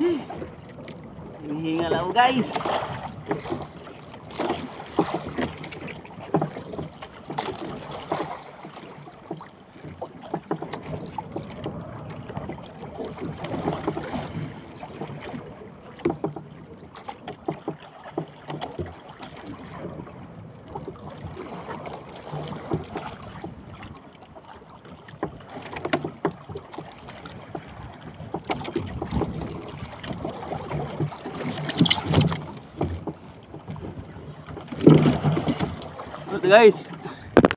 Hinihingal ako guys. Guys.